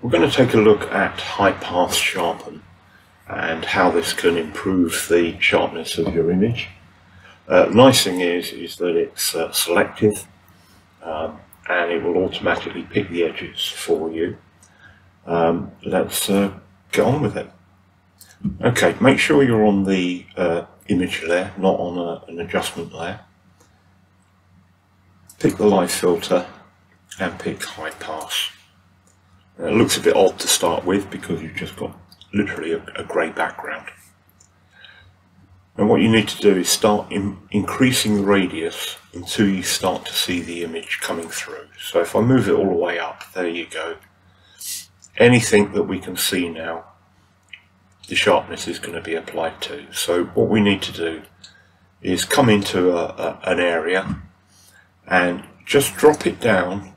we're going to take a look at high pass sharpen and how this can improve the sharpness of your image. Uh, nice thing is, is that it's uh, selective um, and it will automatically pick the edges for you. Um, let's uh, get on with it. Okay, make sure you're on the uh, image layer, not on a, an adjustment layer. Pick the live filter and pick high pass. It looks a bit odd to start with because you've just got literally a, a grey background. And what you need to do is start in, increasing the radius until you start to see the image coming through. So if I move it all the way up, there you go. Anything that we can see now, the sharpness is going to be applied to. So what we need to do is come into a, a, an area and just drop it down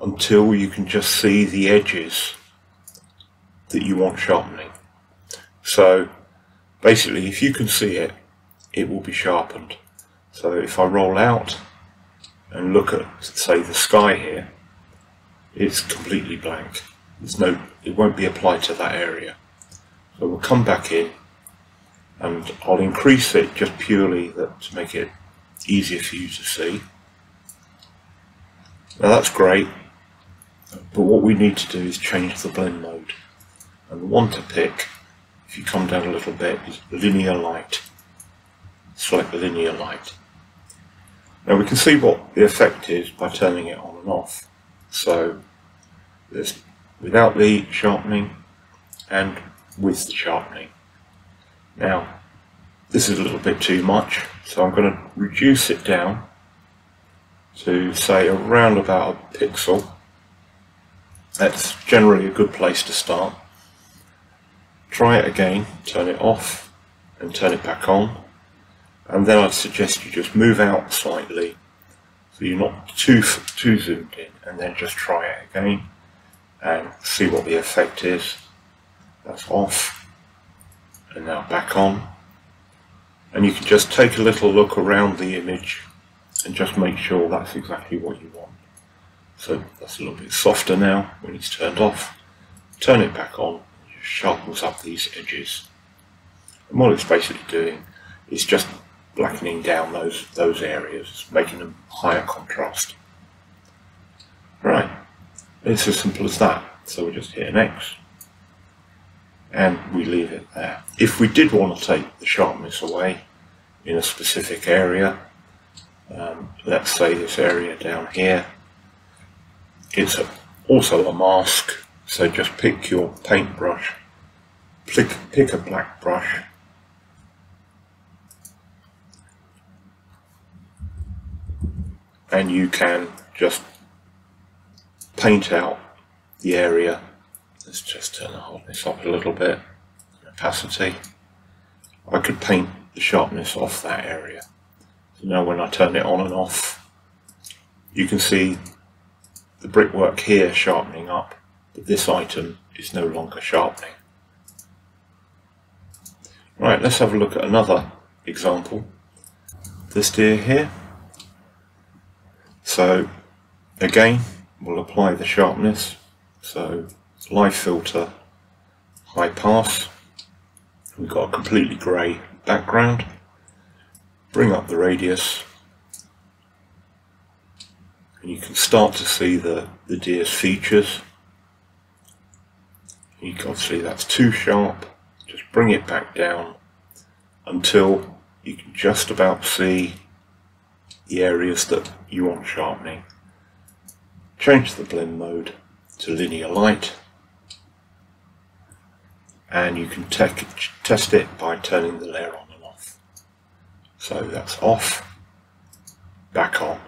until you can just see the edges that you want sharpening. So basically if you can see it, it will be sharpened. So if I roll out and look at say the sky here, it's completely blank. There's no, it won't be applied to that area. So we'll come back in and I'll increase it just purely that, to make it easier for you to see. Now that's great, but what we need to do is change the blend mode. And the one to pick, if you come down a little bit, is linear light. Select linear light. Now we can see what the effect is by turning it on and off. So there's without the sharpening and with the sharpening. Now this is a little bit too much, so I'm going to reduce it down to say around about a pixel. That's generally a good place to start. Try it again, turn it off and turn it back on. And then I'd suggest you just move out slightly so you're not too, too zoomed in and then just try it again and see what the effect is. That's off and now back on. And you can just take a little look around the image and just make sure that's exactly what you want. So that's a little bit softer now when it's turned off. Turn it back on, it sharpens up these edges. And what it's basically doing is just blackening down those, those areas, making them higher contrast. Right, it's as simple as that. So we just hit an X and we leave it there. If we did want to take the sharpness away in a specific area, um, let's say this area down here it's also a mask so just pick your paintbrush. Pick, pick a black brush. And you can just paint out the area. Let's just turn the hardness up a little bit. Opacity. I could paint the sharpness off that area. So now when I turn it on and off, you can see the brickwork here sharpening up, but this item is no longer sharpening. Right, let's have a look at another example. This deer here. So again, we'll apply the sharpness. So live filter, high pass. We've got a completely grey background bring up the radius and you can start to see the, the deer's features. You can see that's too sharp, just bring it back down until you can just about see the areas that you want sharpening. Change the blend mode to linear light and you can test it by turning the layer on. And off. So that's off, back on,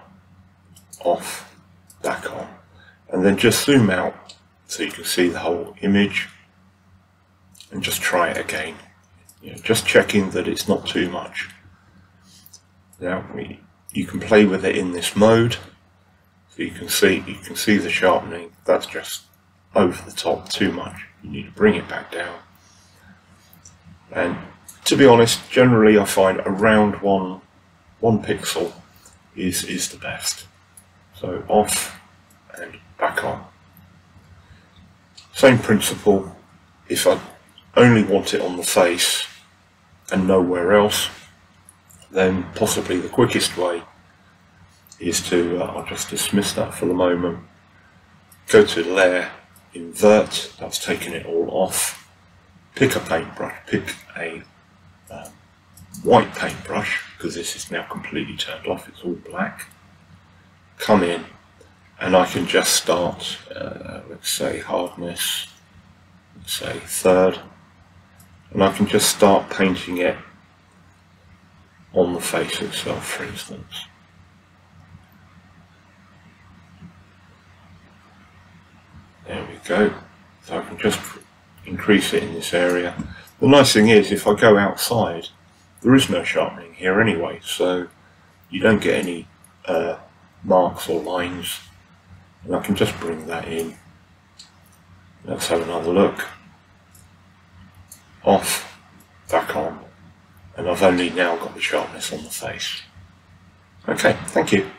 off, back on. And then just zoom out so you can see the whole image and just try it again. You know, just checking that it's not too much. Now we, you can play with it in this mode. So you can see you can see the sharpening. That's just over the top too much. You need to bring it back down. And to be honest, generally I find around one one pixel is is the best. So off and back on. Same principle, if I only want it on the face and nowhere else, then possibly the quickest way is to, uh, I'll just dismiss that for the moment, go to layer, invert, that's taken it all off, pick a paintbrush, pick a um, white paintbrush, because this is now completely turned off, it's all black, come in, and I can just start, uh, let's say hardness, let's say third, and I can just start painting it on the face itself, for instance. There we go. So I can just increase it in this area. The nice thing is, if I go outside, there is no sharpening here anyway, so you don't get any uh, marks or lines. And I can just bring that in. Let's have another look. Off, back on, and I've only now got the sharpness on the face. Okay, thank you.